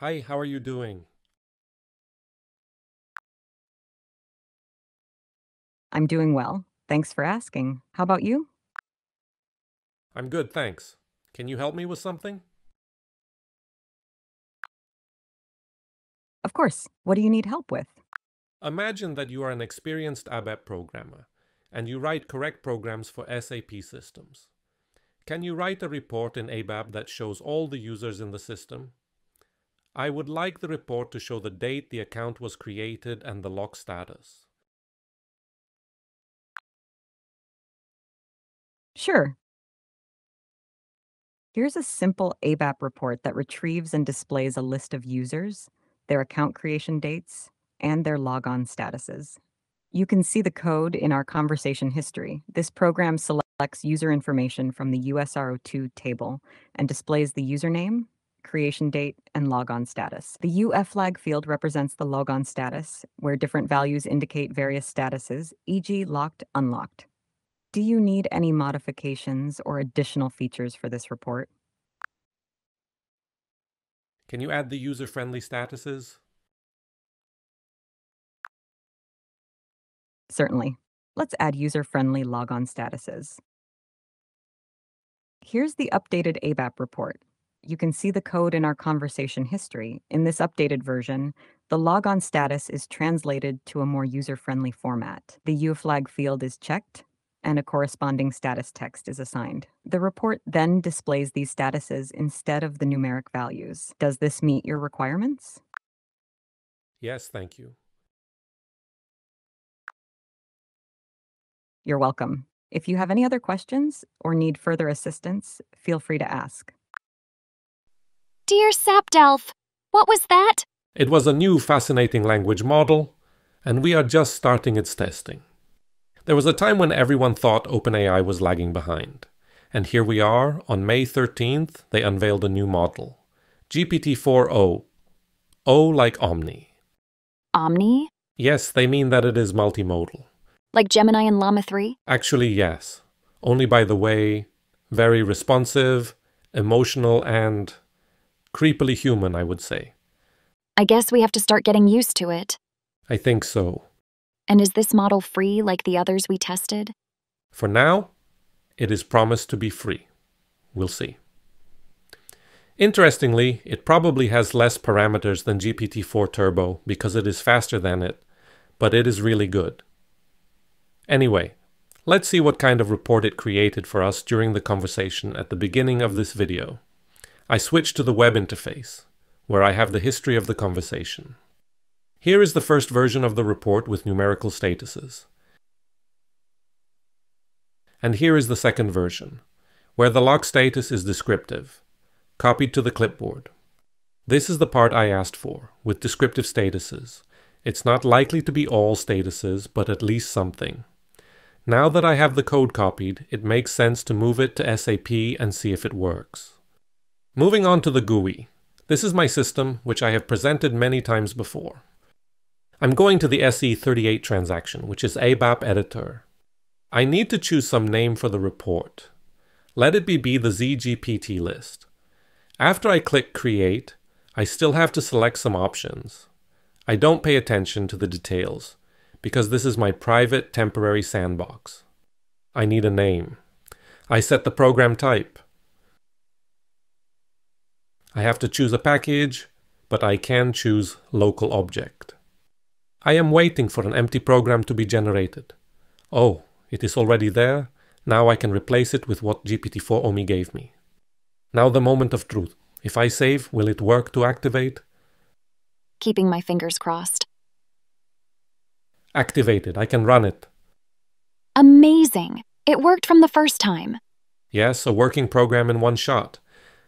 Hi, how are you doing? I'm doing well. Thanks for asking. How about you? I'm good, thanks. Can you help me with something? Of course. What do you need help with? Imagine that you are an experienced ABAP programmer and you write correct programs for SAP systems. Can you write a report in ABAP that shows all the users in the system? I would like the report to show the date the account was created and the log status. Sure. Here's a simple ABAP report that retrieves and displays a list of users, their account creation dates, and their logon statuses. You can see the code in our conversation history. This program selects user information from the USR02 table and displays the username, creation date, and logon status. The UF flag field represents the logon status, where different values indicate various statuses, e.g. locked, unlocked. Do you need any modifications or additional features for this report? Can you add the user-friendly statuses? Certainly. Let's add user-friendly logon statuses. Here's the updated ABAP report. You can see the code in our conversation history. In this updated version, the logon status is translated to a more user-friendly format. The UFlag field is checked, and a corresponding status text is assigned. The report then displays these statuses instead of the numeric values. Does this meet your requirements? Yes, thank you. You're welcome. If you have any other questions or need further assistance, feel free to ask. Dear Sapdalf, what was that? It was a new fascinating language model, and we are just starting its testing. There was a time when everyone thought OpenAI was lagging behind. And here we are, on May 13th, they unveiled a new model GPT 4o. O like Omni. Omni? Yes, they mean that it is multimodal. Like Gemini and Llama 3? Actually, yes. Only by the way, very responsive, emotional, and creepily human, I would say. I guess we have to start getting used to it. I think so. And is this model free like the others we tested? For now, it is promised to be free. We'll see. Interestingly, it probably has less parameters than GPT-4 Turbo because it is faster than it, but it is really good. Anyway, let's see what kind of report it created for us during the conversation at the beginning of this video. I switch to the web interface, where I have the history of the conversation. Here is the first version of the report with numerical statuses. And here is the second version, where the log status is descriptive, copied to the clipboard. This is the part I asked for, with descriptive statuses. It's not likely to be all statuses, but at least something. Now that I have the code copied, it makes sense to move it to SAP and see if it works. Moving on to the GUI. This is my system, which I have presented many times before. I'm going to the SE38 transaction, which is ABAP editor. I need to choose some name for the report. Let it be, be the ZGPT list. After I click Create, I still have to select some options. I don't pay attention to the details because this is my private temporary sandbox. I need a name. I set the program type. I have to choose a package, but I can choose local object. I am waiting for an empty program to be generated. Oh, it is already there. Now I can replace it with what GPT-4 Omni gave me. Now the moment of truth. If I save, will it work to activate? Keeping my fingers crossed. Activated. I can run it. Amazing! It worked from the first time. Yes, a working program in one shot.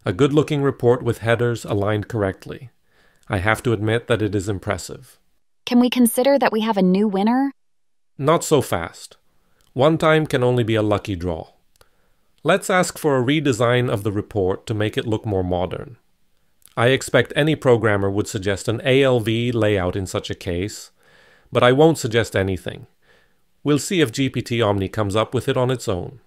A good looking report with headers aligned correctly. I have to admit that it is impressive. Can we consider that we have a new winner? Not so fast. One time can only be a lucky draw. Let's ask for a redesign of the report to make it look more modern. I expect any programmer would suggest an ALV layout in such a case, but I won't suggest anything. We'll see if GPT Omni comes up with it on its own.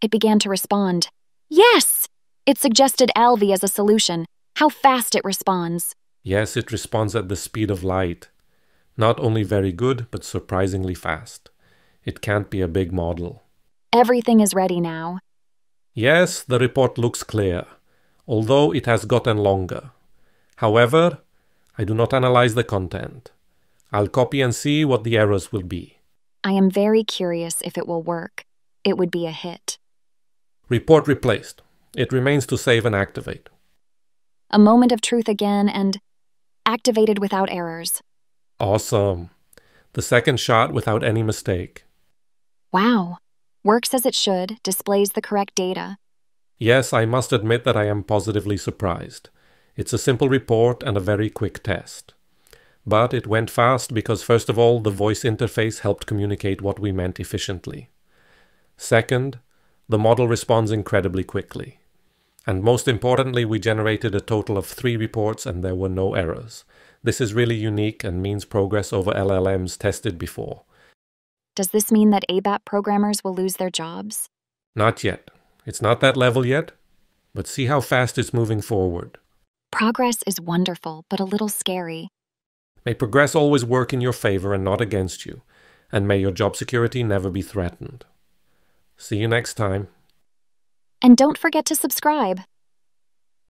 It began to respond. Yes! It suggested ALV as a solution. How fast it responds. Yes, it responds at the speed of light. Not only very good, but surprisingly fast. It can't be a big model. Everything is ready now. Yes, the report looks clear, although it has gotten longer. However, I do not analyze the content. I'll copy and see what the errors will be. I am very curious if it will work. It would be a hit. Report replaced. It remains to save and activate. A moment of truth again and activated without errors. Awesome. The second shot without any mistake. Wow. Works as it should, displays the correct data. Yes, I must admit that I am positively surprised. It's a simple report and a very quick test. But it went fast because, first of all, the voice interface helped communicate what we meant efficiently. Second, the model responds incredibly quickly. And most importantly, we generated a total of three reports and there were no errors. This is really unique and means progress over LLMs tested before. Does this mean that ABAP programmers will lose their jobs? Not yet. It's not that level yet, but see how fast it's moving forward. Progress is wonderful, but a little scary. May progress always work in your favor and not against you, and may your job security never be threatened. See you next time. And don't forget to subscribe.